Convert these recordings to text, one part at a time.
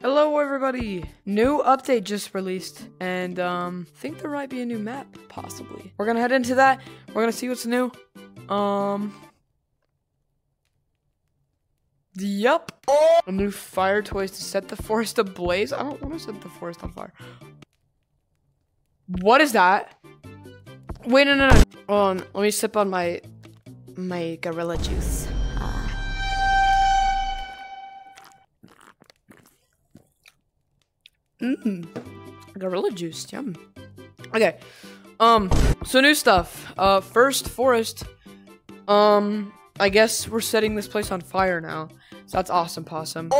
Hello everybody! New update just released, and um, I think there might be a new map, possibly. We're gonna head into that, we're gonna see what's new. Um... Yup! A new fire toys to set the forest ablaze? I don't want to set the forest on fire. What is that? Wait, no, no, no. Hold on, let me sip on my, my gorilla juice. Mmm. Gorilla juice, yum. Okay. Um, so new stuff. Uh, first, forest. Um, I guess we're setting this place on fire now. So that's awesome, Possum.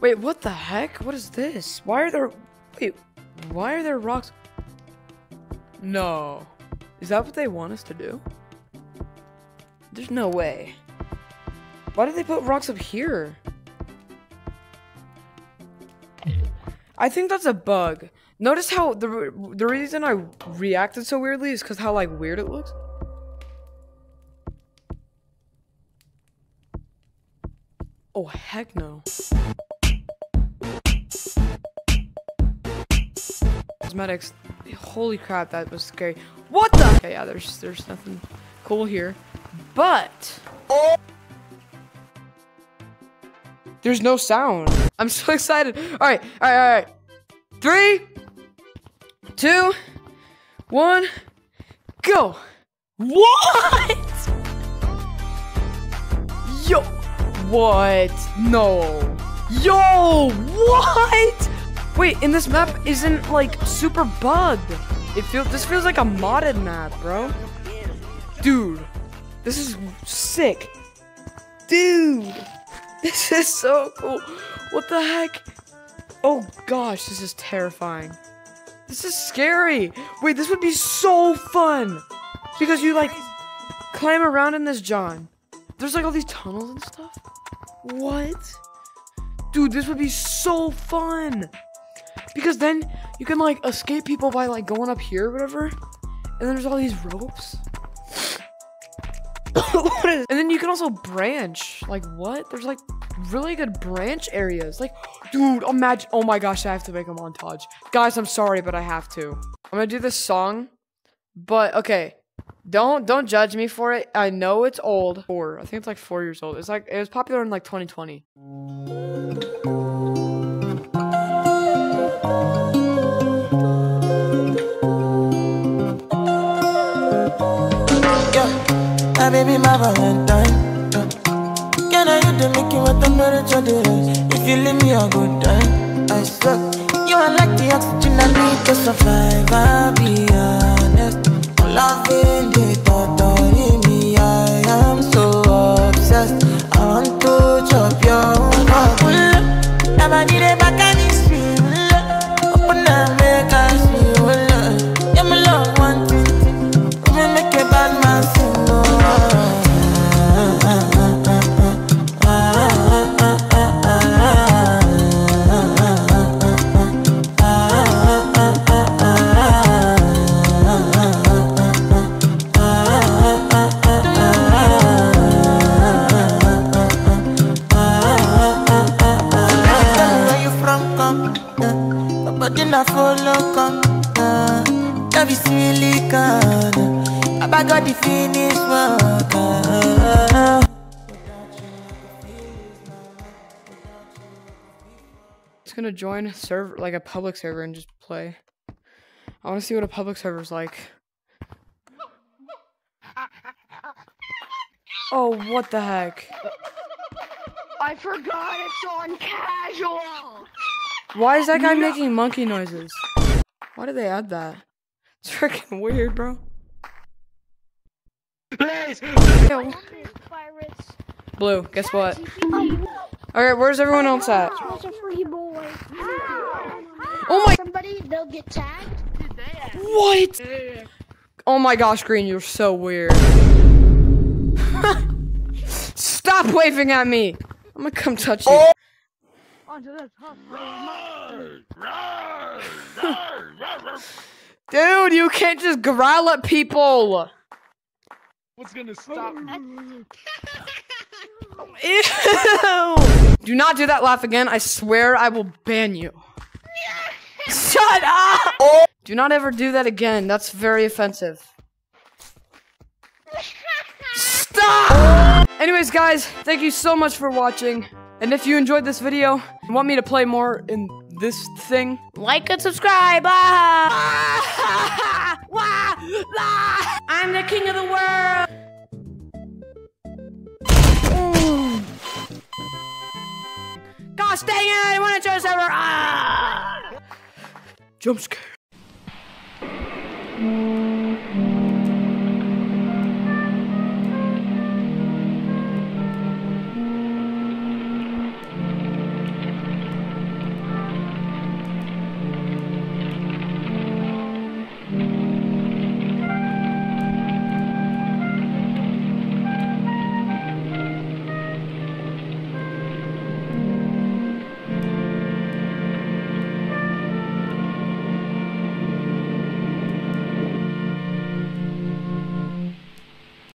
Wait, what the heck? What is this? Why are there... Wait, why are there rocks? No. Is that what they want us to do? There's no way. Why did they put rocks up here? I think that's a bug. Notice how the the reason I reacted so weirdly is because how like weird it looks. Oh heck no. Cosmetics. Holy crap, that was scary. What the? Okay, yeah, there's there's nothing cool here, but there's no sound. I'm so excited. All right, all right, all right. Three, two, one, go. What? Yo, what? No. Yo, what? Wait, and this map isn't like super bugged. It feels this feels like a modded map, bro. Dude, this is sick. Dude, this is so cool. What the heck? Oh gosh, this is terrifying. This is scary. Wait, this would be so fun. Because you like climb around in this John. There's like all these tunnels and stuff. What? Dude, this would be so fun. Because then you can like escape people by like going up here or whatever. And then there's all these ropes. and then you can also branch. Like what? There's like really good branch areas. Like, dude, imagine. Oh my gosh, I have to make a montage. Guys, I'm sorry, but I have to. I'm gonna do this song. But okay. Don't don't judge me for it. I know it's old. Four. I think it's like four years old. It's like it was popular in like 2020. My baby, my Valentine. I you the making what temperature is? If you leave me a good time, I swear. You are like the oxygen I need to survive. I'll be Love is really gone I got the finish work uh, Just gonna join a server like a public server and just play. I want to see what a public server's like. Oh, what the heck? I forgot it's on casual. Why is that guy making monkey noises? Why did they add that? It's freaking weird, bro. Please! Yo. Blue, guess what? Alright, where's everyone else at? That's a free boy. Oh my- Somebody, they'll get tagged. What? Oh my gosh, Green, you're so weird. Stop waving at me! I'm gonna come touch you. Onto the top. Dude, you can't just growl at people! What's gonna stop me? Ew! Do not do that laugh again. I swear I will ban you. Shut up! Do not ever do that again. That's very offensive. Stop! Anyways, guys, thank you so much for watching. And if you enjoyed this video and want me to play more in this thing, like and subscribe. Ah! Ah! I'm the king of the world. Gosh dang it! I want to choose server. Ah! Jump scare.